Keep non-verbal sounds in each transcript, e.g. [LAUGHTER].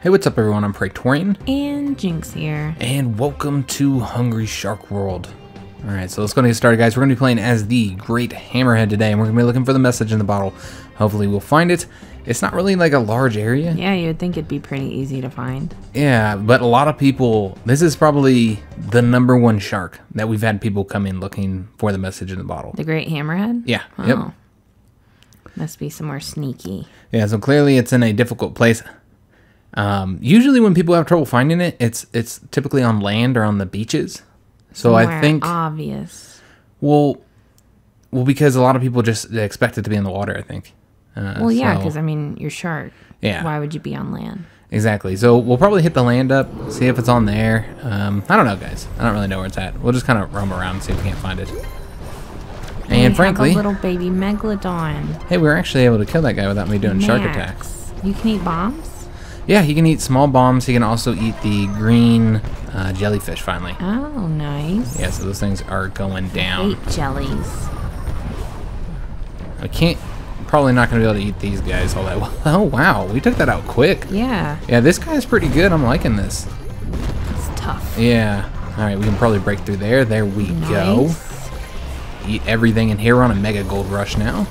Hey, what's up, everyone? I'm Praetorian, And Jynx here. and welcome to Hungry Shark World. All right, so let's go and get started, guys. We're going to be playing as the Great Hammerhead today, and we're going to be looking for the message in the bottle. Hopefully, we'll find it. It's not really like a large area. Yeah, you would think it'd be pretty easy to find. Yeah, but a lot of people, this is probably the number one shark that we've had people come in looking for the message in the bottle. The Great Hammerhead? Yeah, oh. yep. Oh. Must be somewhere sneaky. Yeah, so clearly it's in a difficult place. Um, usually when people have trouble finding it, it's it's typically on land or on the beaches. So I think obvious. well, well because a lot of people just expect it to be in the water. I think. Uh, Well, yeah, so- because I mean, you're shark. Yeah. Why would you be on land? exactly. So we'll probably hit the land up, see if it's on there. Um, I don't know, guys. I don't really know where it's at. We'll just kind of roam around and see if we can't find it. And frankly, a little baby megalodon. hey, we were actually able to kill that guy without me doing shark attacks. You can eat bombs? Yeah, he can eat small bombs. He can also eat the green uh, jellyfish. Finally. Oh, nice. Yeah, so those things are going down. Eight jellies. I can't. Probably not going to be able to eat these guys all that well. [LAUGHS] Oh wow, we took that out quick. Yeah, Yeah, this guy's pretty good. I'm liking this. it's tough. Yeah. All right, we can probably break through there. There we go. Eat everything in here. We're on a mega gold rush now.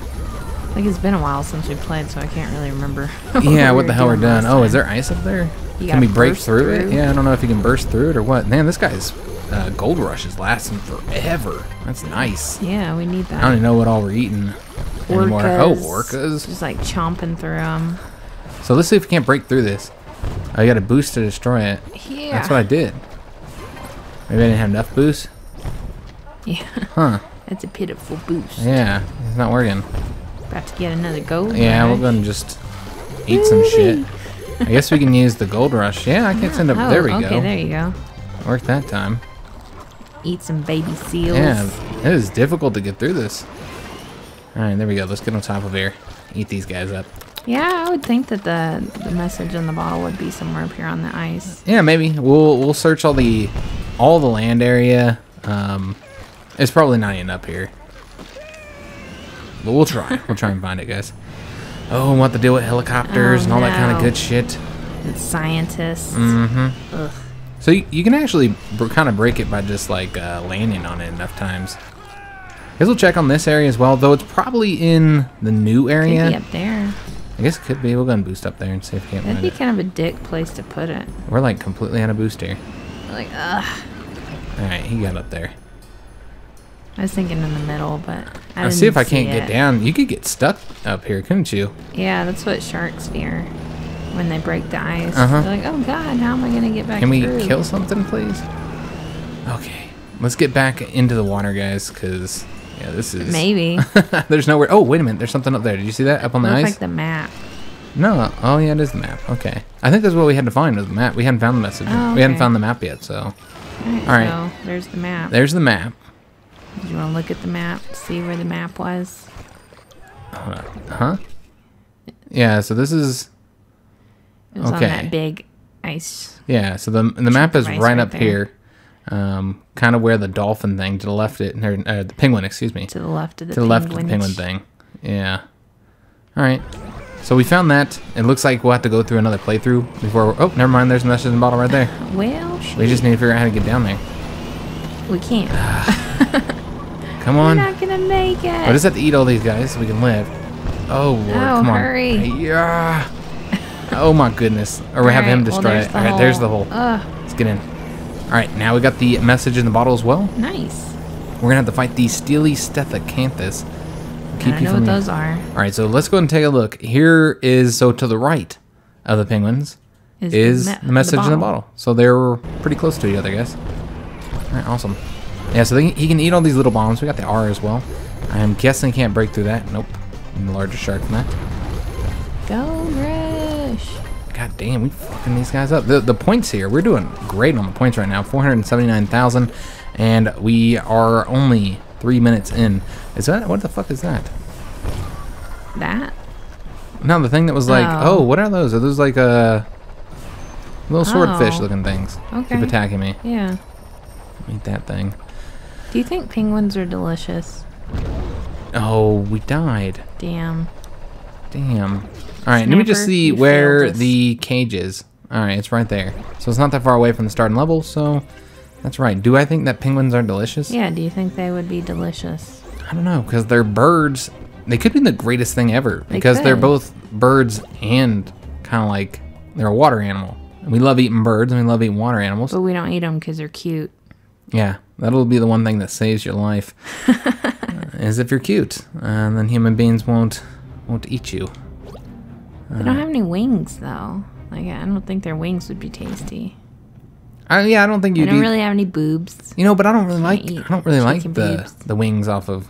I think it's been a while since we played, so I can't really remember. [LAUGHS] yeah, what the hell we're doing done? Oh, is there ice up there? You Can we break burst through, it? Yeah, I don't know if you can burst through it or what. Man, this guy's uh, gold rush is lasting forever. That's nice. Yeah, we need that. I don't even know what all we're eating anymore. Oh, orcas. Just like chomping through them. So let's see if we can't break through this. I got a boost to destroy it. Yeah. That's what I did. Maybe I didn't have enough boost. Yeah. [LAUGHS] Huh. That's a pitiful boost. Yeah, it's not working. About to get another gold. Yeah, we're gonna just eat some shit. I guess we can use the gold rush. Yeah, I can send up. Oh, there we okay, go. there you go. Worked that time. Eat some baby seals. Yeah, it is difficult to get through this. All right, there we go. Let's get on top of here. Eat these guys up. Yeah, I would think that the the message in the bottle would be somewhere up here on the ice. Yeah, maybe we'll we'll search all the all the land area. Um, it's probably not even up here, but we'll try. we'll try and find it, guys. Oh, and what to deal with helicopters Oh, and all that kind of good shit. It's scientists. Mm-hmm. Ugh. So you, you can actually br- kind of break it by just like uh, landing on it enough times. Guess we'll check on this area as well, though it's probably in the new Could area. be up there. I guess it could be. We'll go and boost up there and see if we can't That'd be it. kind of a dick place to put it. We're like completely out of boost here. Like, ugh. All right, he got up there. I was thinking in the middle, but I Let's see if I can't get it. down. You could get stuck up here, couldn't you? Yeah, that's what sharks fear when they break the ice. Uh-huh. They're like, oh god, how am I gonna get back Can we through? kill something, please? Okay, let's get back into the water, guys, because yeah, this is Maybe. [LAUGHS] There's nowhere. Oh, wait a minute. There's something up there. Did you see that up on the ice? like the map. No. Oh, yeah, it is the map. Okay. I think that's what we had to find was the map. We hadn't found the message. Oh, We hadn't found the map yet, so. Alright, All right. so there's the map. There's the map. Did you want to look at the map, see where the map was? Huh? Yeah, so this is. It was Okay. on that big ice. Yeah, so the the map is right, right up there. here. Um, kind of where the dolphin thing to the left, it or, uh, the penguin, excuse me, To the left of the to the left of the penguin thing. Yeah. All right. So we found that. It looks like we'll have to go through another playthrough before. Oh, never mind. There's a message in the bottle right there. Well, We just need to figure out how to get down there. we can't. [SIGHS] [LAUGHS] Come on. We're not gonna make it. Oh, I just have to eat all these guys so we can live. Oh lord, Oh, come on. hurry. Yeah. Oh my goodness. Or we have him Alright, well, destroy there's it. the Alright, there's the hole. hole. Ugh, Let's get in. Alright, now we got the message in the bottle as well. nice. We're gonna have to fight the Steely Stethacanthus. Keep I you know from what those are. Alright, so let's go and take a look. Here is so to the right of the penguins Is, is me- the message in the bottle. So they're pretty close to each other, guys. Alright, awesome. Yeah, so they, he can eat all these little bombs. We got the R as well. I'm guessing he can't break through that. Nope. I'm the larger shark than that. Gold Rush. God damn, we fucking these guys up. The, the points here, we're doing great on the points right now. 479,000. And we are only three minutes in. Is that, what the fuck is that? That? No, the thing that was like, oh, Oh. what are those? Are those like uh, little swordfish Oh. looking things? Okay. Keep attacking me. Yeah. Eat that thing. Do you think penguins are delicious? Oh, we died. Damn. Damn. All right, let me just see where the cage is. All right, it's right there. So it's not that far away from the starting level. So that's right. Do I think that penguins are delicious? Yeah, do you think they would be delicious? I don't know because they're birds. They could be the greatest thing ever because they're both birds and kind of like they're a water animal. We love eating birds and we love eating water animals. But we don't eat them because they're cute. Yeah, that'll be the one thing that saves your life. uh, [LAUGHS] is if you're cute, and then human beings won't won't eat you. They don't have any wings though. Like I don't think their wings would be tasty. I, yeah, I don't think They you don't do. really have any boobs. You know, but I don't really like eat I don't really like the boobs. the wings off of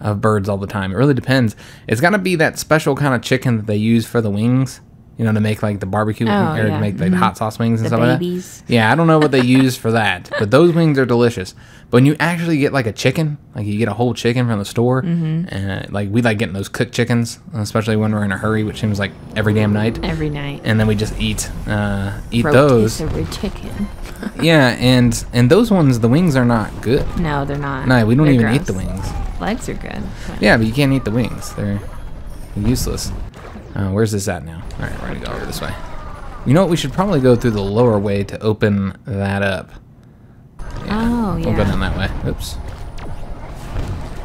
of birds all the time. It really depends. It's got to be that special kind of chicken that they use for the wings. You know, to make like the barbecue Oh, or to make like hot sauce wings and The stuff like babies. that. Yeah, I don't know what they use for that, [LAUGHS] but those wings are delicious. But when you actually get like a chicken, like you get a whole chicken from the store, Mm-hmm. and like we like getting those cooked chickens, especially when we're in a hurry, which seems like every damn night. Every night. And then we just eat uh, eat those. Chicken. [LAUGHS] Yeah, and and those ones, the wings are not good. No, they're not. No, we don't They're even eat the wings. Legs are good. Yeah, but you can't eat the wings. They're useless. Uh, where's this at now? All right, we're gonna go over this way. You know what? We should probably go through the lower way to open that up. Oh yeah. We'll go down that way. Oops.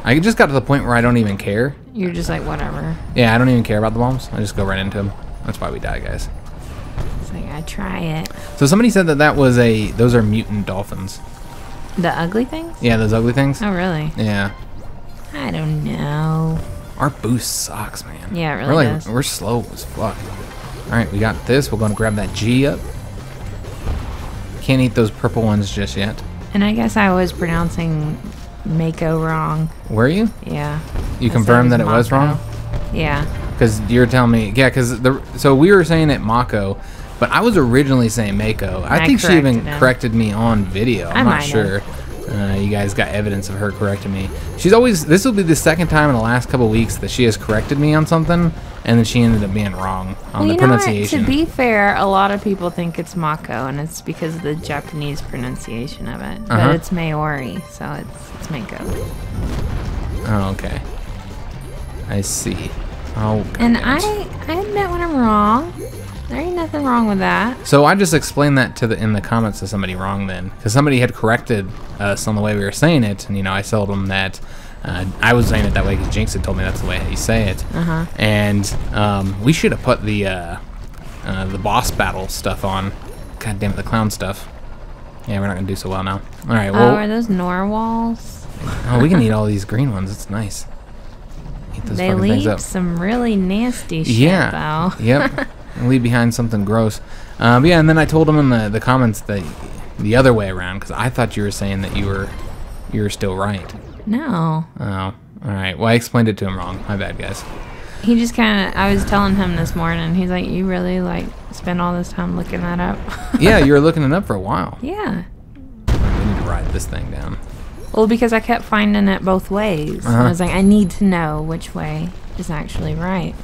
I just got to the point where I don't even care. You're just like whatever. Yeah, I don't even care about the bombs. I just go right into them. That's why we die, guys. It's like I try it. So somebody said that that was a. Those are mutant dolphins. The ugly things? Yeah, those ugly things. Oh really? Yeah. I don't know. Our boost sucks, man. Yeah, it really we're like, does. We're slow as fuck. All right, we got this. We're gonna grab that G up. Can't eat those purple ones just yet. And I guess I was pronouncing Mako wrong. Were you? Yeah. You confirmed that it was wrong? Yeah. Because you're telling me, yeah. Because the so we were saying it Mako, but I was originally saying Mako. I, I think she even corrected him. corrected me on video. I'm I not sure. Uh, you guys got evidence of her correcting me. She's always. This will be the second time in the last couple weeks that she has corrected me on something, and then she ended up being wrong on Well, the you know what? pronunciation. To be fair, a lot of people think it's Mako, and it's because of the Japanese pronunciation of it. But it's Maori, so it's it's Mako. Oh, okay. I see. Oh, And. I I admit when I'm wrong. There ain't nothing wrong with that. So I just explained that to the in the comments to somebody wrong then, because somebody had corrected us on the way we were saying it, and you know I told them that uh, I was saying it that way because Jynx had told me that's the way you say it, Uh-huh. and um, we should have put the uh, uh, the boss battle stuff on. God damn it, the clown stuff. Yeah, we're not gonna do so well now. All right, oh, are those narwhals? oh, we can eat all these green ones. It's nice. Eat those They leave some really nasty shit, Yeah. though. yep. [LAUGHS] And leave behind something gross. Um, yeah, and then I told him in the, the comments that the other way around because I thought you were saying that you were you were still right. No. Oh, all right. Well, I explained it to him wrong. My bad, guys. He just kind of, I was telling him this morning, he's like, you really, like, spend all this time looking that up? Yeah, [LAUGHS] you were looking it up for a while. yeah. We need to write this thing down. Well, because I kept finding it both ways. Uh-huh. I was like, I need to know which way is actually right.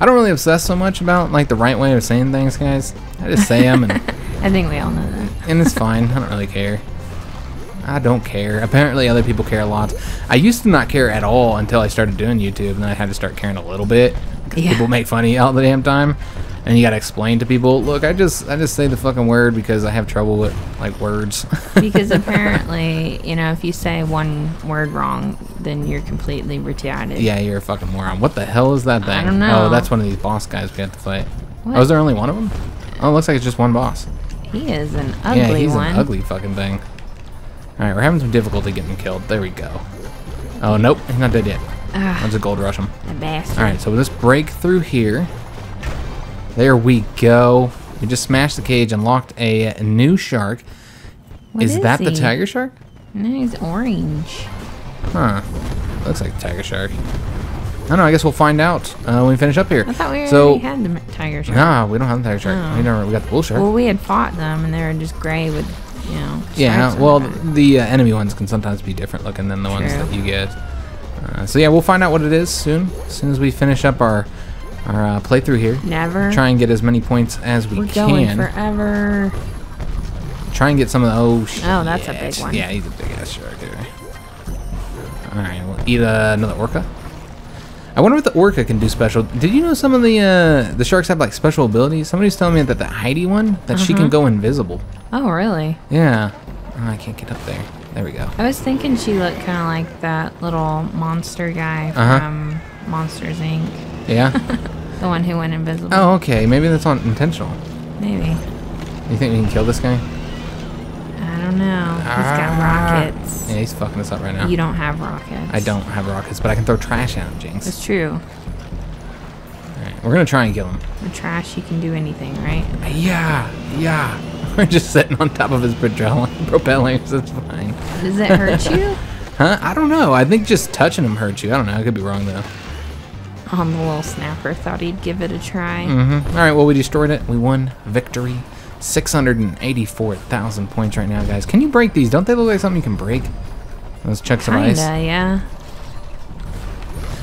I don't really obsess so much about like the right way of saying things, guys. I just say them, and, [LAUGHS] I think we all know that. and it's fine. I don't really care. I don't care. Apparently, other people care a lot. I used to not care at all until I started doing YouTube, and then I had to start caring a little bit. Yeah. People make fun of you all the damn time, and you gotta explain to people. Look, I just I just say the fucking word because I have trouble with like words. [LAUGHS] Because apparently, you know, if you say one word wrong, then you're completely retarded. yeah, you're a fucking moron. What the hell is that thing? I don't know. Oh, that's one of these boss guys we have to fight. What? Oh, is there only one of them? Oh, it looks like it's just one boss. He is an ugly yeah, he's one. an ugly fucking thing. All right, we're having some difficulty getting him killed. There we go. Oh nope, he's not dead yet. Ah, Let's a gold rush him. a bastard. All right, so let's break through here. There we go. We just smashed the cage and locked a new shark. What is, that the tiger shark? No, he's orange. Huh. Looks like a tiger shark. I don't know. I guess we'll find out uh, when we finish up here. I thought we so, already had the tiger shark. Nah, we don't have the tiger shark. Oh. We never. We got the bull shark. Well, we had fought them, and they were just gray with, you know. yeah. Well, the the uh, enemy ones can sometimes be different looking than the ones that you get. Uh, so yeah, we'll find out what it is soon. As soon as we finish up our our uh, playthrough here. never. Try and get as many points as we We're can. going forever. Try and get some of the. Oh, shit. Oh, that's a big one. Yeah, he's a big ass shark. Here. All right, we'll eat uh, another orca. I wonder what the orca can do special. Did you know some of the uh, the sharks have like special abilities? Somebody's telling me that the Heidi one that she can go invisible. Oh, really? Yeah. Oh, I can't get up there. There we go. I was thinking she looked kind of like that little monster guy Uh-huh. from Monsters Inc. Yeah. [LAUGHS] The one who went invisible. oh, okay. Maybe that's not intentional. Maybe. You think we can kill this guy? I don't know. He's got Ah. rockets. Yeah, he's fucking us up right now. You don't have rockets. I don't have rockets, but I can throw trash at him, Jynx. It's true. Alright, we're gonna try and kill him. With trash, you can do anything, right? Yeah, yeah. [LAUGHS] We're just sitting on top of his propell- [LAUGHS] propellers. It's fine. Does it hurt you? Huh? I don't know. I think just touching him hurts you. I don't know. I could be wrong though. Um, the little snapper thought he'd give it a try. Mm-hmm. All right. Well, we destroyed it. We won victory. 684,000 points right now, guys. Can you break these? Don't they look like something you can break? Those chunks of Kinda, ice. yeah.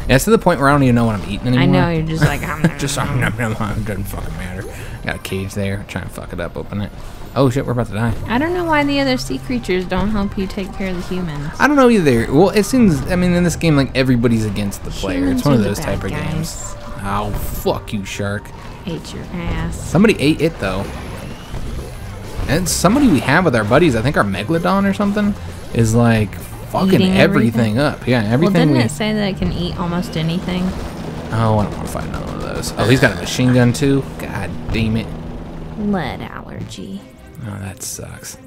Yeah, it's to the point where I don't even know what I'm eating anymore. I know you're just like I'm [LAUGHS] just nom, nom, it doesn't fucking matter. Got a cage there. Try and fuck it up. Open it. Oh shit, we're about to die. I don't know why the other sea creatures don't help you take care of the humans. I don't know either. Well, it seems. I mean, in this game, like everybody's against the player. Humans it's one of those type of games. Oh fuck you, shark. Ate your ass. Somebody ate it though. And somebody we have with our buddies, I think our Megalodon or something, is like fucking Eating everything, everything? up. Yeah, everything. Well, didn't we. it say that it can eat almost anything? Oh, I don't want to fight another one of those. Oh, he's got a machine gun too. God damn it. Lead allergy. Oh, that sucks.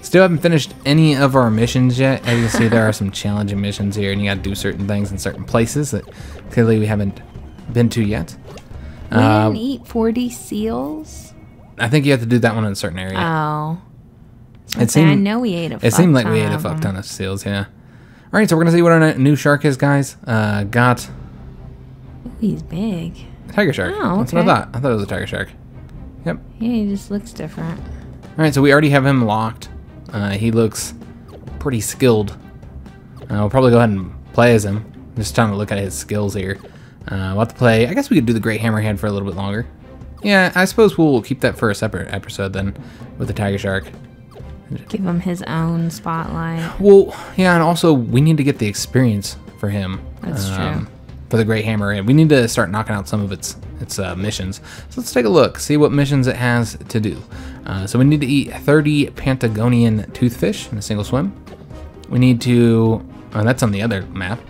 Still haven't finished any of our missions yet. As you can see, there are some challenging missions here, and you got to do certain things in certain places that clearly we haven't been to yet. We Uh, didn't eat 40 seals? I think you have to do that one in a certain area. Oh. it I seemed know we ate a It seemed like we ate a fuck ton of seals, yeah. All right, so we're gonna see what our new shark is, guys. Uh, got Ooh, he's big. tiger shark. Oh, That's what I thought. I thought it was a tiger shark. Yep. Yeah, he just looks different. All right, so we already have him locked. Uh, he looks pretty skilled. Uh, we'll probably go ahead and play as him. Just trying to look at his skills here. Uh, we'll have to play. I guess we could do the Great Hammerhead for a little bit longer. Yeah, I suppose we'll keep that for a separate episode then with the tiger shark. Give him his own spotlight. Well, yeah, and also we need to get the experience for him. um, That's true. For the Great Hammer, and we need to start knocking out some of its its uh, missions. So let's take a look, see what missions it has to do. Uh, so we need to eat 30 Pantagonian toothfish in a single swim. We need to, oh, that's on the other map.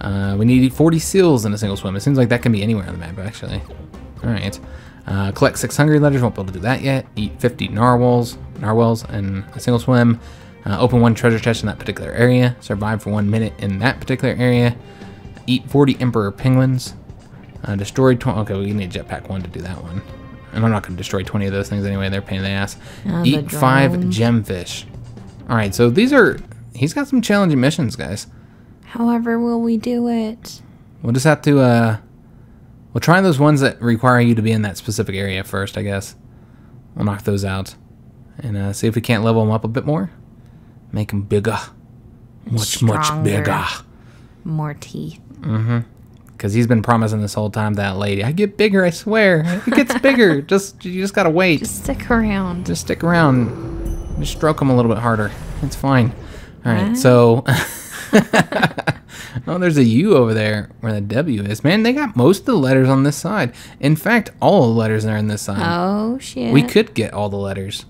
Uh, we need to eat 40 seals in a single swim. It seems like that can be anywhere on the map, actually. All right. Uh, collect six hungry letters. Won't be able to do that yet. Eat 50 narwhals, narwhals in a single swim. Uh, open one treasure chest in that particular area. Survive for one minute in that particular area. Eat 40 emperor penguins. Uh, destroy 20. Okay, we need jetpack one to do that one. And I'm not going to destroy 20 of those things anyway. They're a pain in the ass. The Eat five gemfish. All right, so these are. He's got some challenging missions, guys. However, will we do it? We'll just have to. uh We'll try those ones that require you to be in that specific area first, I guess. We'll knock those out and uh, see if we can't level them up a bit more. Make them bigger, much much bigger. More teeth. Mm-hmm. Because he's been promising this whole time that lady, I get bigger, I swear. It gets bigger. [LAUGHS] just you just gotta wait. Just, stick around. Just stick around. Just stroke him a little bit harder. It's fine. All right, What? so. [LAUGHS] oh, there's a U over there where the W is. Man, they got most of the letters on this side. In fact, all the letters are in this side. Oh shit. we could get all the letters.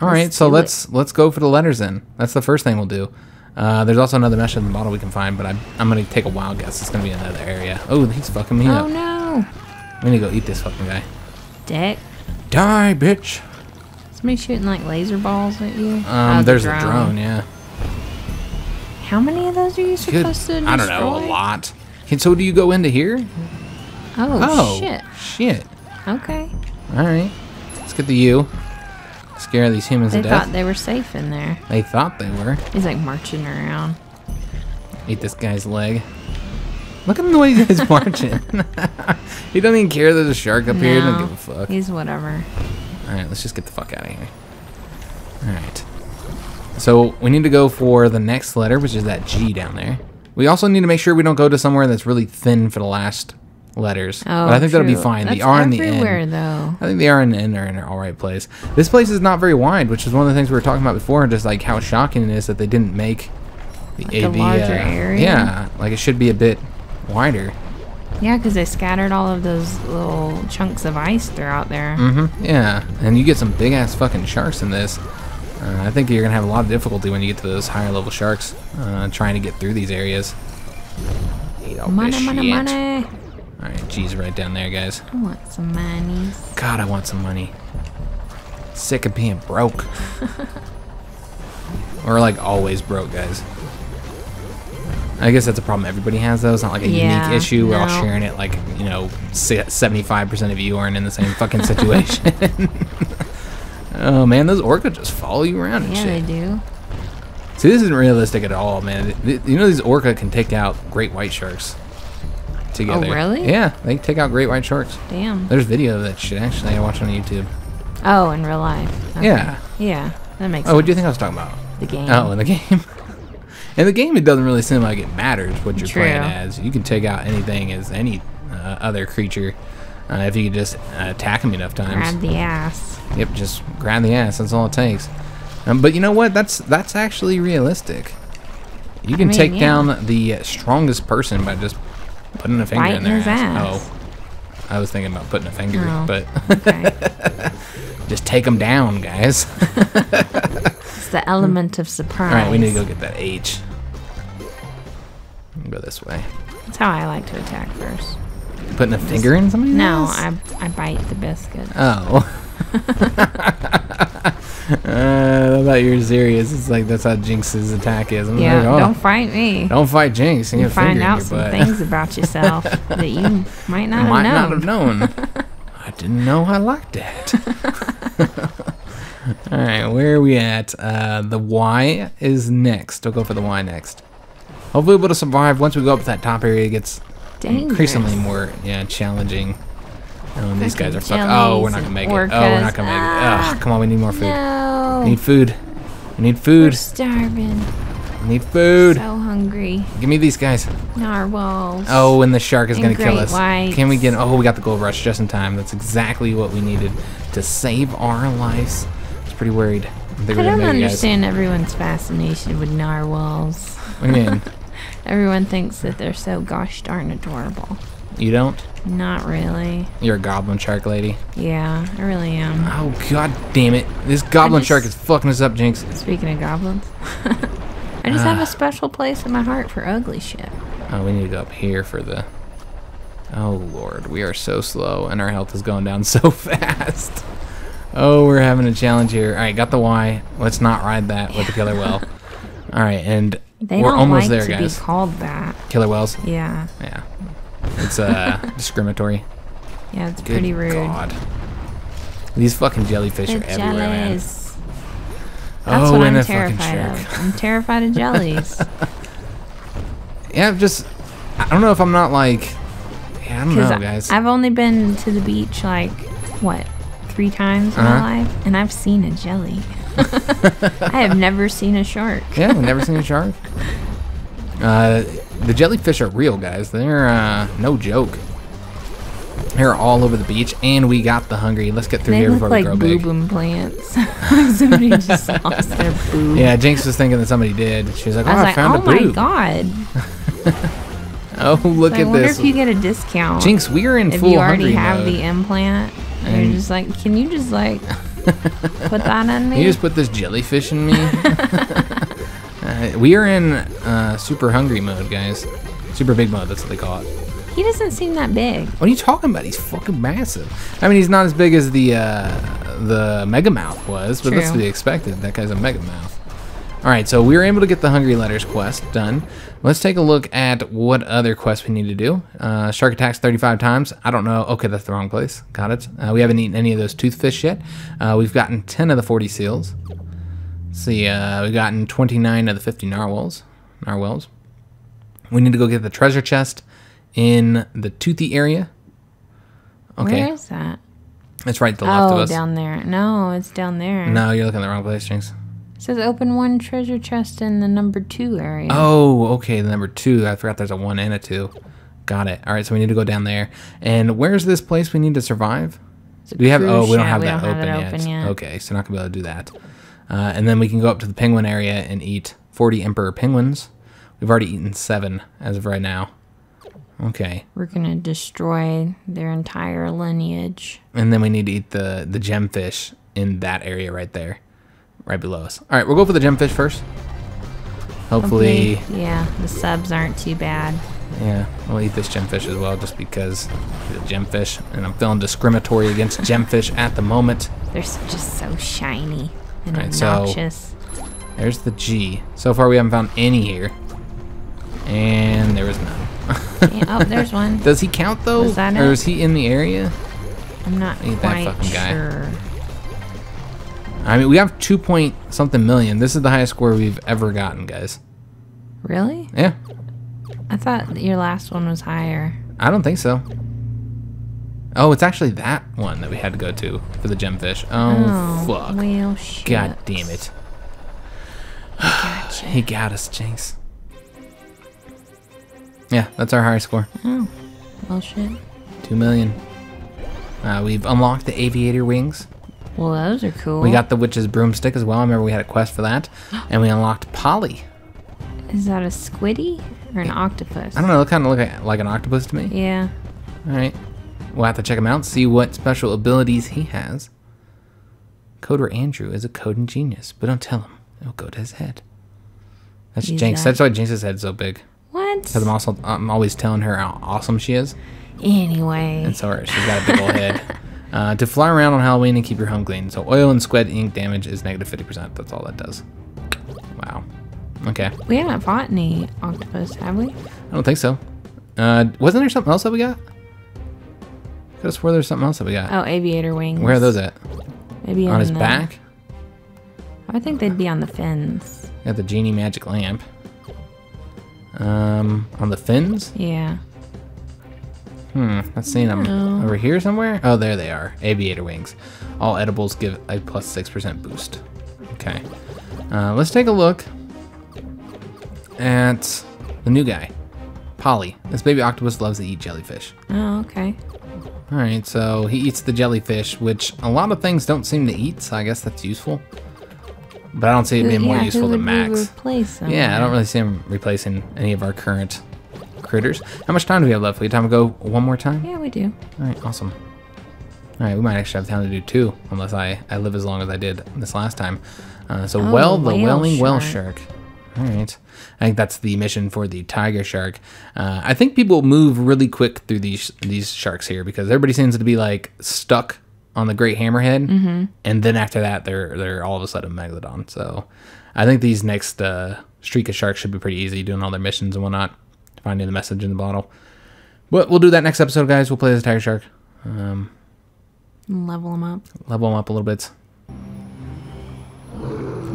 All right, Let's so let's let's go for the letters then. That's the first thing we'll do. Uh, there's also another mesh in the bottle we can find, but I'm, I'm gonna take a wild guess. It's gonna be another area. Oh, he's fucking me Oh up. Oh, no. We need to go eat this fucking guy. Dick. Die, bitch. Somebody shooting like laser balls at you. Um, Oh, the there's a drone. Yeah. How many of those are you Good. supposed to destroy? I don't know a lot. Okay, so do you go into here? Oh, Oh shit. Shit. Okay. All right. Let's get the U. Scare these humans They to death. They thought they were safe in there. they thought they were. He's like marching around. Eat this guy's leg. Look at the way he's [LAUGHS] marching. [LAUGHS] he doesn't even care there's a shark up here. He doesn't give a fuck. He's whatever. All right, let's just get the fuck out of here. All right. So we need to go for the next letter, which is that G down there. We also need to make sure we don't go to somewhere that's really thin for the last letters. Oh, but I think that'll be fine. That's the R and the everywhere, N. though. I think the R and the N are in an all right place. This place is not very wide, which is one of the things we were talking about before. Just like how shocking it is that they didn't make the Like larger uh, area? Yeah, like it should be a bit wider. Yeah, because they scattered all of those little chunks of ice throughout there. Mm-hmm. Yeah, and you get some big ass fucking sharks in this. Uh, I think you're gonna have a lot of difficulty when you get to those higher level sharks, uh, trying to get through these areas. Money, money, money. All right, G's right down there, guys. I want some money. God, I want some money. Sick of being broke. [LAUGHS] We're like always broke, guys. I guess that's a problem everybody has, though. It's not like a Yeah, unique issue. We're all sharing it. Like, you know, seventy-five percent of you aren't in the same fucking [LAUGHS] situation. [LAUGHS] oh man, those orca just follow you around and Yeah, they do. See, this isn't realistic at all, man. You know, these orca can take out great white sharks together. Oh, really? Yeah, they take out great white sharks. Damn. There's video of that shit. Actually, I watched on YouTube. Oh, in real life. Okay. Yeah. Yeah, that makes Oh, what do you think I was talking about? The game. Oh, in the game. [LAUGHS] in the game, it doesn't really seem like it matters what you're True. playing as. You can take out anything as any uh, other creature uh, if you can just uh, attack them enough times. Grab the ass. Yep, just grab the ass. That's all it takes. Um, but you know what? That's that's actually realistic. You can mean, take yeah. down the strongest person by just putting a finger in Biting their his ass. Oh, I was thinking about putting a finger, Oh. but Okay. [LAUGHS] just take them down, guys. it's the element of surprise. All right, we need to go get that H. Go this way. That's how I like to attack first. Putting a finger in somebody's No, ass? I, I bite the biscuit. Oh. [LAUGHS] [LAUGHS] [LAUGHS] uh, I thought you were serious. It's like that's how Jynx's attack is. I'm yeah, like, oh, don't fight me. don't fight Jynx. You you get a finger find out some butt. things about [LAUGHS] yourself that you might not might have not known. have known. [LAUGHS] I didn't know I liked that. All right, where are we at? Uh, the Y is next. We'll go for the Y next. Hopefully, we'll be able to survive once we go up to that top area. It gets Dangerous. increasingly more yeah challenging. Oh, and these guys are Fucking. Oh, we're not gonna make it. Oh, we're not gonna make it. Ah. Ugh, come on, we need more food. No. We need food. We need We're food. starving. We need food. So hungry. Give me these guys. Narwhals. Oh, and the shark is And gonna kill us. whites. Can we get? Oh, we got the gold rush just in time. That's exactly what we needed to save our lives. I was pretty worried. I I don't it, guys. understand everyone's fascination with narwhals. What do you mean? [LAUGHS] Everyone thinks that they're so gosh darn adorable. You don't? Not really. You're a goblin shark lady. Yeah, I really am. Oh god damn it! This goblin just- shark is fucking us up, Jynx. Speaking of goblins, [LAUGHS] I just have Ah. a special place in my heart for ugly shit. Oh, we need to go up here for the. Oh lord, we are so slow, and our health is going down [LAUGHS] so fast. Oh, we're having a challenge here. All right, got the Y. Let's not ride that with the killer whale. [LAUGHS] All right, and They we're don't almost like there, to guys. be called that. Killer whales. Yeah, Yeah, it's uh [LAUGHS] discriminatory. yeah, it's Good pretty rude. God. These fucking jellyfish are everywhere, man. That's oh, what I'm terrified of. I'm terrified of jellies. [LAUGHS] Yeah, just I don't know if I'm not like. Yeah, I don't know, guys. I've only been to the beach like what three times in Uh-huh. my life, and I've seen a jelly. [LAUGHS] I have never seen a shark. Yeah, never seen a shark. Uh, the jellyfish are real, guys. They're uh, no joke. They're all over the beach, and we got the hungry. Let's get through They here look before like we grow big. boobum plants. like [LAUGHS] somebody just lost their [LAUGHS] boob. Yeah, Jynx was thinking that somebody did. She was like, "Oh, I I, like, found oh a my god. [LAUGHS] Oh, look I at this. I wonder this. if you get a discount. Jynx, we are in if full you already have mode. the implant, and And- you're just like, can you just like put that on me? Can you just put this jellyfish in me? Uh, we are in uh, super hungry mode, guys. Super big mode. That's what they call it. he doesn't seem that big. What are you talking about? He's fucking massive. I mean, he's not as big as the uh, the Megamouth was, but that's to True. be expected. That guy's a Mega Megamouth. All right, so we were able to get the Hungry Letters quest done. Let's take a look at what other quests we need to do. Uh, shark attacks 35 times. I don't know. Okay, that's the wrong place. Got it. Uh, we haven't eaten any of those toothfish yet. Uh, we've gotten 10 of the 40 seals. See, uh, we've gotten 29 of the 50 narwhals. Narwhals. We need to go get the treasure chest in the toothy area. Okay, Where is that? it's right to the left oh, of us. down there. No, it's down there. No, you're looking in the wrong place, Jynx. It says open one treasure chest in the number two area. Oh, okay. The number two. I forgot there's a one and a two. Got it. All right, so we need to go down there. And where's this place we need to survive? It's a Do we have? Oh, we don't have We that don't open, have it yet. open yet. Okay, so not gonna be able to do that. Uh, and then we can go up to the penguin area and eat 40 emperor penguins. We've already eaten seven as of right now. Okay. We're gonna destroy their entire lineage. And then we need to eat the the gemfish in that area right there, right below us. All right, we'll go for the gemfish first. Hopefully, Hopefully, yeah, the subs aren't too bad. yeah, we'll eat this gemfish as well, just because a gemfish, and I'm feeling discriminatory against gemfish at the moment. They're just so shiny and Alright, so- There's the G. So far, we haven't found any here, and there was none. Yeah, oh, there's one. [LAUGHS] Does he count though, Was that or it? is he in the area? I'm not Ain't that quite fucking guy. sure. I mean, we have two point something million. This is the highest score we've ever gotten, guys. Really? Yeah, I thought your last one was higher. I don't think so. Oh, it's actually that one that we had to go to for the gemfish. Oh, fuck. Well, shit. God damn it. Gotcha. He got us, Jynx. Yeah, that's our high score. Oh, well, shit. Two million. Uh, we've unlocked the aviator wings. Well, those are cool. We got the witch's broomstick as well. I remember we had a quest for that. [GASPS] And we unlocked Polly. Is that a squiddy or an octopus? I don't know, it kind of look like, like an octopus to me. Yeah. Alright. We'll have to check him out, see what special abilities he has. Coder Andrew is a coding genius, but don't tell him. It'll go to his head. That's He's Jynx. that- That's why Jynx's head's so big. What? Because I'm also I'm always telling her how awesome she is, Anyway. and so she's got a big old head. [LAUGHS] Uh, to fly around on Halloween and keep your home clean. So oil and squid ink damage is negative 50%. That's all that does. Wow. Okay. we haven't fought any octopus, have we? I don't think so. Uh, wasn't there something else that we got? Could have swore there's something else that we got. Oh, aviator wings. Where are those at? Maybe On his the- back? I think they'd be on the fins. Got the genie magic lamp. Um, on the fins? Yeah. Hmm, let's see them No. over here somewhere. Oh, there they are. Aviator wings. All edibles give a plus six percent boost. Okay. Uh, let's take a look at the new guy, Polly. This baby octopus loves to eat jellyfish. Oh, okay. All right, so he eats the jellyfish, which a lot of things don't seem to eat. So I guess that's useful. But I don't see it being more yeah, useful than Max. Yeah, I don't really see him replacing any of our current critters. How much time do we have left? We have time to go one more time? Yeah, we do. All right, awesome. All right, we might actually have time to do two, unless I, I live as long as I did this last time. Uh, so, Oh, well, the whale wailing whale shark. shark. All right. I think that's the mission for the tiger shark. Uh, I think people move really quick through these these sharks here because everybody seems to be like stuck on the great hammerhead, mm-hmm. and then after that, they're they're all of a sudden megalodon. So, I think these next uh, streak of sharks should be pretty easy, doing all their missions and whatnot, finding the message in the bottle. But we'll do that next episode, guys. We'll play as a tiger shark. Um, Level them up. level them up a little bit.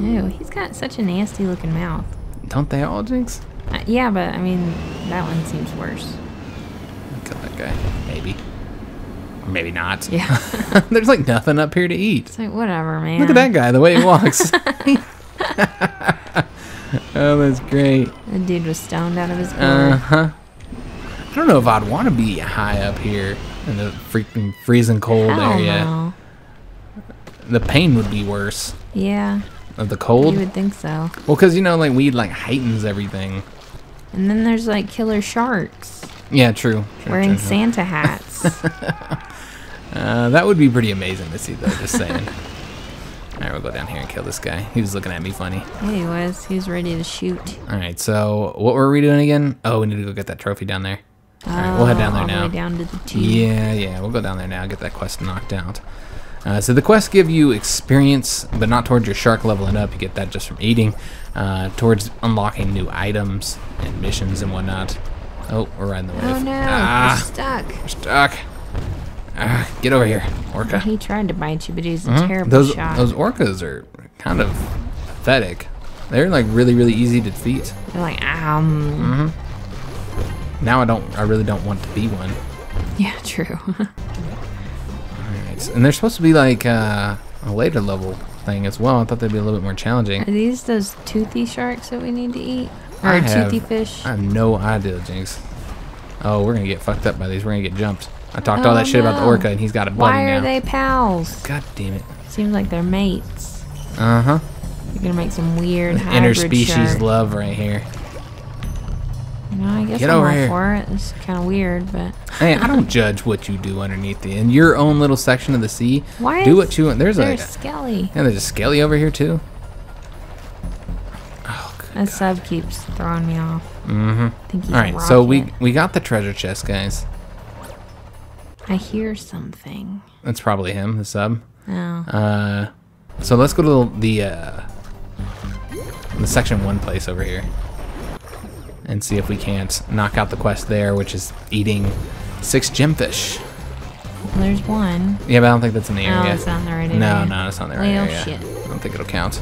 Ew, he's got such a nasty looking mouth. Don't they all, Jynx? Uh, yeah, but I mean, that one seems worse. Kill that guy. Maybe. Or maybe not. Yeah. [LAUGHS] There's like nothing up here to eat. It's like, whatever, man. Look at that guy, the way he [LAUGHS] walks. [LAUGHS] oh, that's great. The dude was stoned out of his gourd. Uh huh. I don't know if I'd want to be high up here in the freaking freezing cold Hell area. no. The pain would be worse Yeah, of the cold. you would think so. Well, because you know, like weed like heightens everything. And then there's like killer sharks Yeah, true. true, wearing true, true. Santa hats. [LAUGHS] Uh, that would be pretty amazing to see, though. Just saying. [LAUGHS] All right, we'll go down here and kill this guy. He was looking at me funny. yeah, he was. He was ready to shoot. All right, so what were we doing again? Oh, we need to go get that trophy down there. All right, we'll head down there now. down to the. Yeah, yeah, we'll go down there now. Get that quest knocked out. Uh, so the quests give you experience, but not towards your shark leveling up. You get that just from eating. Uh, towards unlocking new items and missions and whatnot. Oh, we're riding the wave. Oh no, Ah, we're stuck. we're stuck. Ah, get over here, orca. He tried to bite you, but he's a Mhm. terrible Those shot. those orcas are kind of pathetic. They're like really really easy to defeat. They're like, um, Mm-hmm. Now I don't. I really don't want to be one. yeah, true. [LAUGHS] Alright, and they're supposed to be like uh, a later level thing as well. I thought they'd be a little bit more challenging. Are these those toothy sharks that we need to eat? Or I toothy have- fish? I have no idea, Jynx. Oh, we're gonna get fucked up by these. We're gonna get jumped. I talked all Oh, that shit about the orca, and he's got a buddy Why are now. they pals? God damn it. Seems like they're mates. Uh huh. You're gonna make some weird hybrid Interspecies shark. love right here. You know, I guess Get I'm over all here. for it. It's kind of weird, but Hey, I don't judge what you do underneath the in your own little section of the sea. why do is what you want. There's there a Skelly? yeah, there's a skelly over here too. Oh. That sub keeps throwing me off. Mm-hmm. I think he's All right, so we we got the treasure chest, guys. I hear something. That's probably him, the sub. Oh, Uh, so let's go to the, the uh, the section one place over here, and see if we can't knock out the quest there, which is eating six gemfish. there's one. Yeah, but I don't think that's in the area. Oh, area. it's not in the right no, no, it's not in the right Well, area. shit. I don't think it'll count.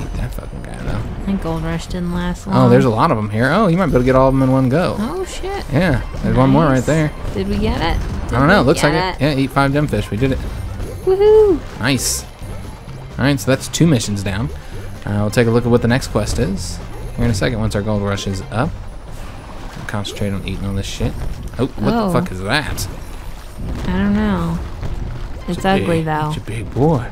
Eat that fucking guy though. I think Gold Rush didn't last long. Oh, there's a lot of them here. Oh, you might be able to get all of them in one go. Oh shit. Yeah, there's one more right there. Did we get it? I don't know. It looks like get it. Yeah, eat five gemfish. We did it. Woohoo! Nice. All right, so that's two missions down. Uh, we'll take a look at what the next quest is here in a second once our gold rush is up. Concentrate on eating all this shit. Oh, what Oh. the fuck is that? I don't know. It's, ugly Big- though. It's a big boy.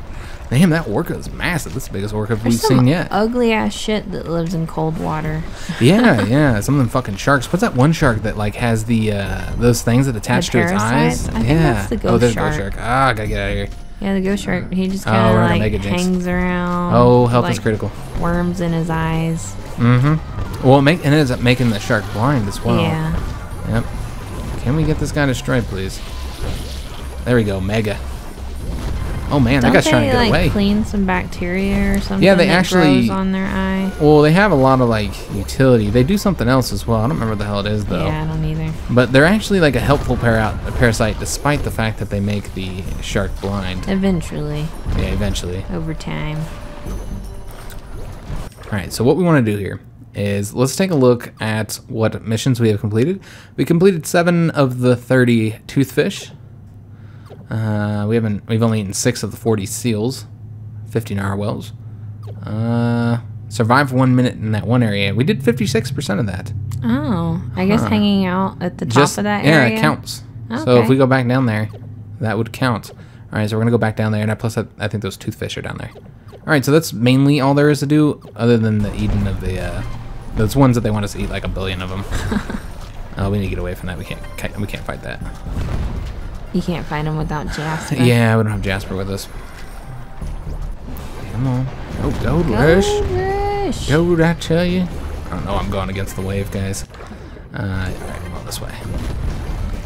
Damn, that orca is massive. That's the biggest orca we've some seen yet. ugly ass shit that lives in cold water. yeah, [LAUGHS] yeah. Some of them fucking sharks. What's that one shark that like has the uh, those things that attach to its eyes? I think yeah. that's the oh, ghost there's shark. ghost shark. Ah, I gotta get out of here. Yeah, the ghost shark. He just Oh, kind of we're like make it, Jynx. hangs around. Oh, health is critical. Worms in his eyes. Mm-hmm. Well, it, make, it ends up making the shark blind as well. Yeah. Yep. Can we get this guy destroyed, please? There we go, Mega. Oh man, that Don't guy's they trying to get like away. clean some bacteria or something? Yeah, they that actually- grows on their eye. Well, they have a lot of like utility. They do something else as well. I don't remember what the hell it is though. Yeah, I don't either. But they're actually like a helpful para- a parasite, despite the fact that they make the shark blind. Eventually, Yeah, eventually. over time. All right, so what we want to do here is let's take a look at what missions we have completed. We completed seven of the 30 toothfish. Uh, we haven't. We've only eaten six of the 40 seals, 50 narwhals. Uh, survived one minute in that one area. We did 56% of that. Oh, I guess Huh. hanging out at the top Just of that yeah, area. it counts. Okay. So if we go back down there, that would count. All right, so we're gonna go back down there, and I, plus I, I think those toothfish are down there. All right, so that's mainly all there is to do, other than the eating of the uh, those ones that they want us to eat like a billion of them. [LAUGHS] oh, we need to get away from that. We can't, can't we can't fight that. You can't find them without Jasper. [LAUGHS] Yeah, we don't have Jasper with us. Come on, oh gold rush, Gold Rush. gold! I tell you. I don't know. I'm going against the wave, guys. Uh, all right, well this way.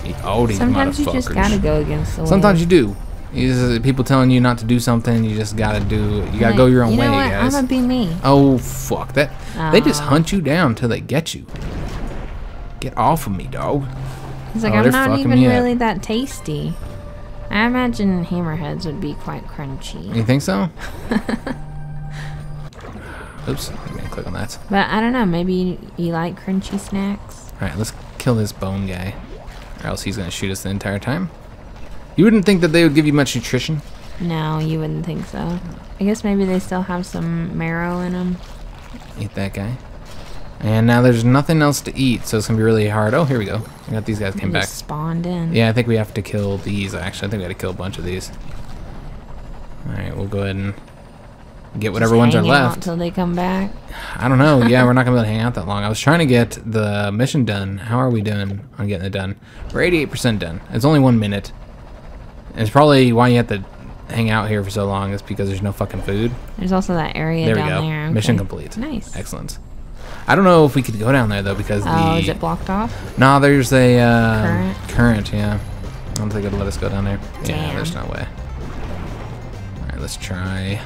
Eat all these Sometimes you just gotta go against the wave. Sometimes you do. Just, people telling you not to do something, you just gotta do. You gotta Like, go your own you way, what? guys. I'm gonna be me. oh fuck that! they just hunt you down till they get you. Get off of me, dog. He's like, Oh, I'm not even really that tasty. I imagine hammerheads would be quite crunchy. You think so? [LAUGHS] Oops, I'm gonna click on that. But I don't know, maybe you, you like crunchy snacks? All right, let's kill this bone guy, or else he's gonna shoot us the entire time. You wouldn't think that they would give you much nutrition. No, you wouldn't think so. I guess maybe they still have some marrow in them. Eat that guy. And now there's nothing else to eat, so it's gonna be really hard. Oh, here we go. We got these guys came back. Spawned in. Yeah, I think we have to kill these, actually. I think we gotta kill a bunch of these. Alright, we'll go ahead and get whatever ones are left. till they come back. I don't know. Yeah, we're not gonna be able to hang out that long. I was trying to get the mission done. How are we doing on getting it done? We're 88% done. It's only one minute. And it's probably why you have to hang out here for so long is because there's no fucking food. There's also that area there we go. there. Mission complete. Nice. Excellent. I don't know if we could go down there though because Oh, the is it blocked off? No, there's a uh, Current? Current, yeah. I don't think it'll let us go down there. Yeah, there's no way. All right, let's try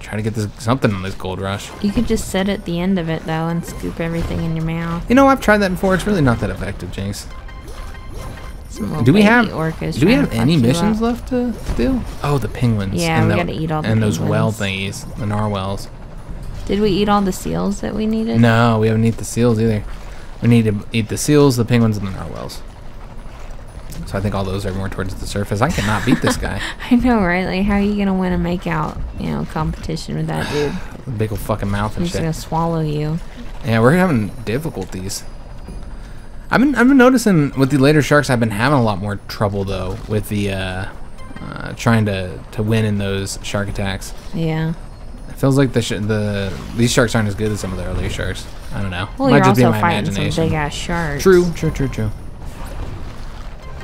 try to get this something on this gold rush. You could just sit at the end of it though and scoop everything in your mouth. You know, I've tried that before. It's really not that effective, Jynx. Some Do we baby have orcas Do we have any missions left to do? Oh, the penguins. Yeah, and we the- gotta eat all the and those well penguins. thingies, the narwhals. Did we eat all the seals that we needed? No, we haven't eat the seals either. We need to eat the seals, the penguins, and the narwhals. So I think all those are more towards the surface. I cannot beat this guy. [LAUGHS] I know, right? Like, how are you gonna win a make out, you know, competition with that dude? [SIGHS] Big old fucking mouth and He's shit. gonna swallow you. Yeah, we're having difficulties. I've been I've been noticing with the later sharks I've been having a lot more trouble though with the uh, uh, trying to to win in those shark attacks. Yeah. It feels like the sh- the these sharks aren't as good as some of the earlier sharks. I don't know. Well, Might you're just be also my fighting some imagination. big ass sharks. True, true, true, true.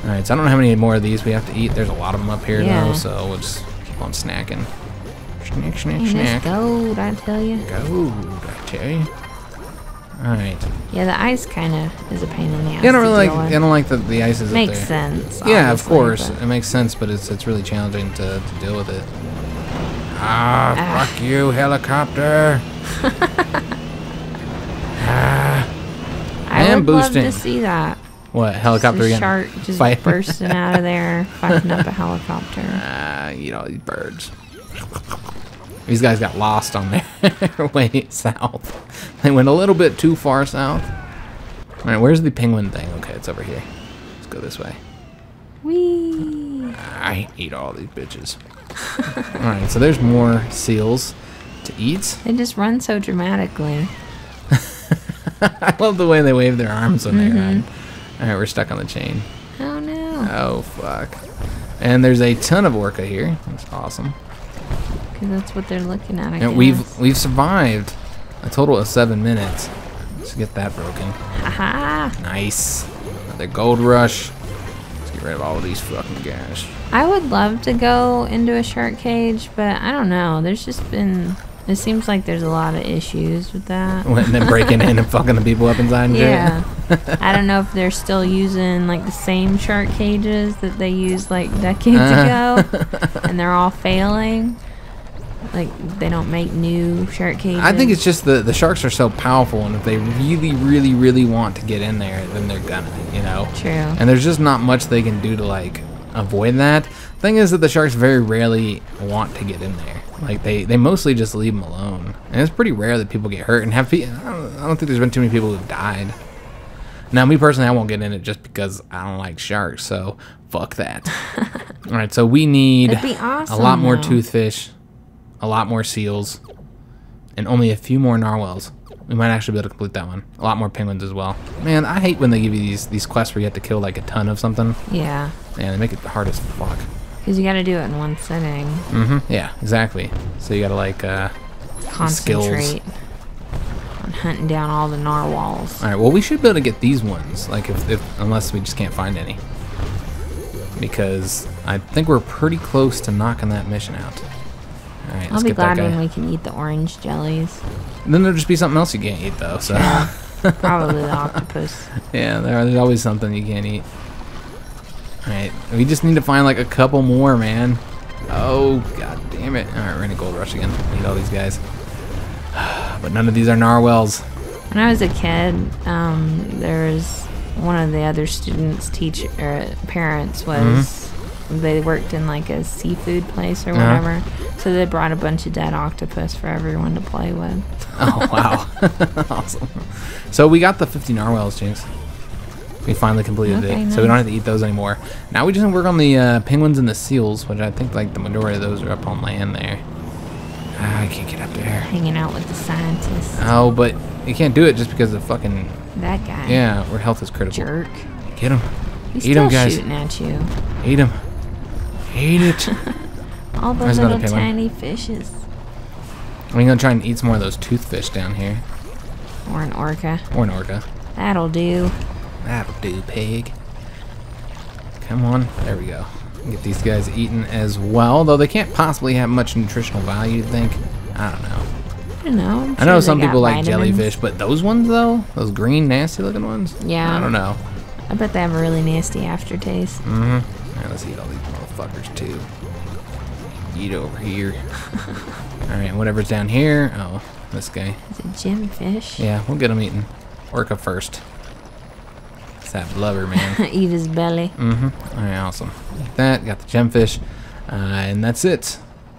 All right, so I don't know how many more of these we have to eat. There's a lot of them up here Yeah. though, so we'll just keep on snacking. Snack, snack, snack. this gold, I tell you. Gold, I tell you. All right. Yeah, the ice kind of is a pain in the ass. Yeah, I don't really like. I don't like the the ice is up Makes there. sense. Yeah, of course, it makes sense, but it's it's really challenging to, to deal with it. Ah, Ah. fuck you, helicopter! [LAUGHS] ah, I and would love to see that. what helicopter the again? shark just [LAUGHS] Fight. bursting out of there, fighting up a [LAUGHS] helicopter. Ah, you know these birds. These guys got lost on their [LAUGHS] way south. They went a little bit too far south. All right, where's the penguin thing? Okay, it's over here. Let's go this way. Whee! I eat all these bitches. all right, so there's more seals to eat. They just run so dramatically. [LAUGHS] I love the way they wave their arms when they mm-hmm. run. All right, we're stuck on the chain. Oh no! Oh fuck! And there's a ton of orca here. That's awesome. Because that's what they're looking at. I And guess. we've we've survived a total of seven minutes. Let's get that broken. Haha! Nice. Another gold rush. Let's get rid of all of these fucking guys. I would love to go into a shark cage, but I don't know. There's just been. It seems like there's a lot of issues with that. [LAUGHS] And then breaking in and fucking the people up inside and. Yeah. [LAUGHS] I don't know if they're still using like the same shark cages that they used like decades Uh. ago [LAUGHS] and they're all failing. Like they don't make new shark cages. I think it's just the the sharks are so powerful, and if they really, really, really want to get in there, then they're gonna, you know. true. And there's just not much they can do to like avoid that. Thing is that the sharks very rarely want to get in there. Like they, they mostly just leave them alone, and it's pretty rare that people get hurt and have. Pe- I don't, I don't think there's been too many people who've died. Now, me personally, I won't get in it just because I don't like sharks. So fuck that. [LAUGHS] All right, so we need That'd a lot more though. toothfish, a lot more seals, and only a few more narwhals. We might actually be able to complete that one. A lot more penguins as well. Man, I hate when they give you these these quests where you have to kill like a ton of something. Yeah. Man, they make it hard as fuck. Because you got to do it in one sitting. Mm-hmm. Yeah, exactly. So you gotta like. uh skills. Concentrate on hunting down all the narwhals. All right. Well, we should be able to get these ones. Like if, if unless we just can't find any. Because I think we're pretty close to knocking that mission out. All right. I'll be glad when we can eat the orange jellies. Then there'll just be something else you can't eat though. So. [LAUGHS] Probably the octopus. Yeah, there, there's always something you can't eat. Alright, we just need to find like a couple more, man. Oh, god damn it. Alright, we're in a gold rush again. Need all these guys. [SIGHS] But none of these are narwhals. When I was a kid, um, there was one of the other students' teach er, parents was they worked in like a seafood place or Uh-huh. whatever. So they brought a bunch of dead octopus for everyone to play with. Oh, wow. [LAUGHS] awesome. So we got the 50 narwhals, Jynx. We finally completed Okay, it. So we don't have to eat those anymore. Now we just work on the uh, penguins and the seals, which I think like the majority of those are up on land there. Ah, I can't get up there. Hanging out with the scientists. Oh, but you can't do it just because of fucking that guy. Yeah, where health is critical. Jerk. Get him. He's Eat still him, guys. shooting at you. Eat him. Eat it. [LAUGHS] All those There's little penguin. tiny fishes. I'm gonna try and eat some more of those toothfish down here. Or an orca. Or an orca. That'll do. That'll do, pig. Come on. There we go. Get these guys eaten as well, though they can't possibly have much nutritional value, you'd think. I don't know. I don't know. I'm I know some they got people like vitamins. jellyfish, but those ones, though? Those green, nasty looking ones? Yeah. I don't know. I bet they have a really nasty aftertaste. Mm-hmm. Alright, let's eat all these motherfuckers, too. Eat over here. [LAUGHS] Alright, whatever's down here. Oh, this guy. Is it gemfish? Yeah, we'll get him eaten. Orca first. It's that blubber, man. [LAUGHS] Eat his belly. mm-hmm. Alright, awesome. Like that, got the gemfish. Uh, and that's it.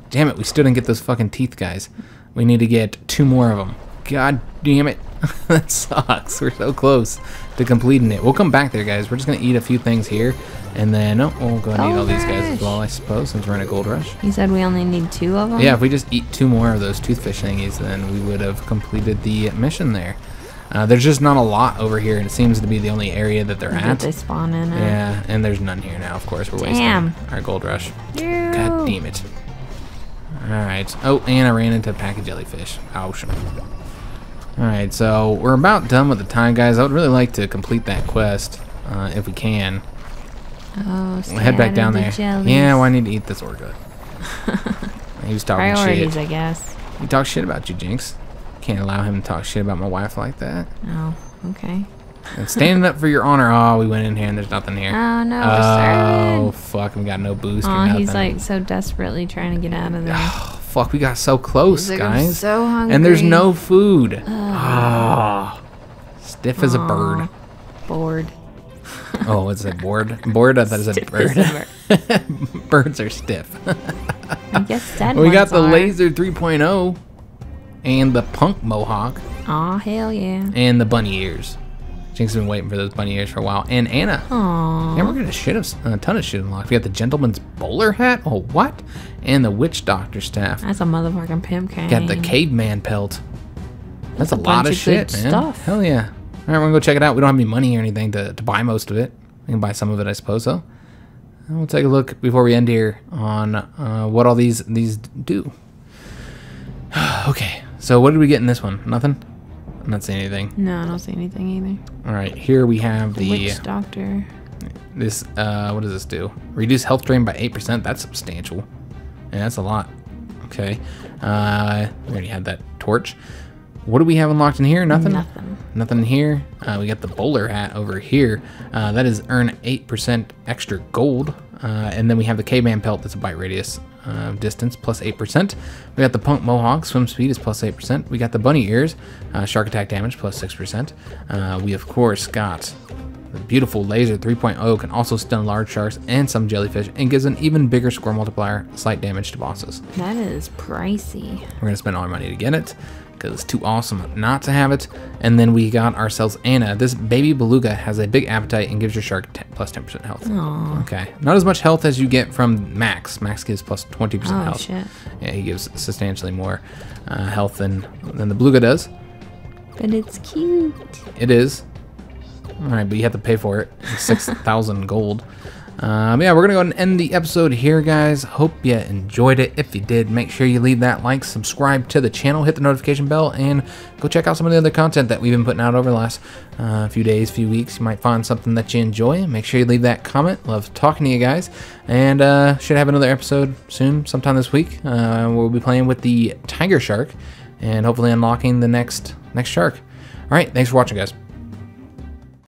Damn it, we still didn't get those fucking teeth, guys. We need to get two more of them. God damn it. [LAUGHS] that sucks. We're so close to completing it. We'll come back there, guys. We're just going to eat a few things here. And then, oh, we'll go and eat all these guys as well, I suppose, since we're in a gold rush. You said we only need two of them? Yeah, if we just eat two more of those toothfish thingies, then we would have completed the mission there. Uh, there's just not a lot over here, and it seems to be the only area that they're at. they spawn in. Yeah, and there's none here now, of course. We're Damn. wasting our gold rush. Ew. God damn it. Alright. Oh, and I ran into a pack of jellyfish. Ouch. Alright, so we're about done with the time, guys. I would really like to complete that quest, uh, if we can. Oh, We'll head back down there. jellies. Yeah, well, I need to eat this orca. [LAUGHS] he was talking Priorities, shit. I guess. He talks shit about you, Jynx. Can't allow him to talk shit about my wife like that. Oh, okay. And standing up for your honor. Oh, we went in here and there's nothing here. Oh no, Oh, fuck. We got no boost or Oh, he's like so desperately trying to get out of there. [SIGHS] Oh, fuck. We got so close, like, I'm guys. so hungry. and there's no food. Ah, stiff as a bird. Aw, Bored. [LAUGHS] Oh, it's a board. Board. I thought it was a bird. [LAUGHS] Birds are stiff. I guess that we got the laser 3.0 and the punk mohawk Oh hell yeah. and the bunny ears. Jynx has been waiting for those bunny ears for a while. And Anna. Aww. And we're gonna shit of, a ton of shit unlocked. We got the gentleman's bowler hat. Oh, what? And the witch doctor staff. That's a motherfucking pimp cane. Got the caveman pelt. That's, a, a lot of of shit, man. stuff. Hell yeah. All right, we're gonna go check it out. We don't have any money or anything to, to buy most of it. We can buy some of it, I suppose. So And we'll take a look before we end here on uh, what all these these do. [SIGHS] okay, so what did we get in this one? Nothing. I'm not seeing anything. No, I don't see anything either. All right, here we have the Witch doctor. this. Uh, what does this do? Reduce health drain by eight percent. That's substantial. Yeah, that's a lot. Okay. Uh, we already had that torch. What do we have unlocked in here? Nothing. Nothing. Nothing here. Uh, we got the bowler hat over here. Uh, that is earn 8% extra gold. Uh, and then we have the caveman pelt that's a bite radius uh, distance plus 8%. We got the punk mohawk, swim speed is plus 8%. We got the bunny ears, uh, shark attack damage plus 6%. Uh, we, of course, got the beautiful laser 3.0 can also stun large sharks and some jellyfish and gives an even bigger score multiplier, slight damage to bosses. That is pricey. We're gonna spend all our money to get it because it's too awesome not to have it. And then we got ourselves Anna. This baby beluga has a big appetite and gives your shark 10, plus 10% health. Aw. Okay, not as much health as you get from Max. Max gives plus 20% Oh health. shit. Yeah, he gives substantially more uh, health than than the beluga does. But it's cute. It is. All right, but you have to pay for it. Six thousand gold. Um, yeah, we're gonna go ahead and end the episode here, guys. Hope you enjoyed it. If you did, make sure you leave that like, subscribe to the channel, hit the notification bell, and go check out some of the other content that we've been putting out over the last uh, few days, few weeks. You might find something that you enjoy. Make sure you leave that comment. Love talking to you guys, and uh, should have another episode soon, sometime this week. Uh, we'll be playing with the tiger shark, and hopefully unlocking the next next shark. All right, thanks for watching, guys.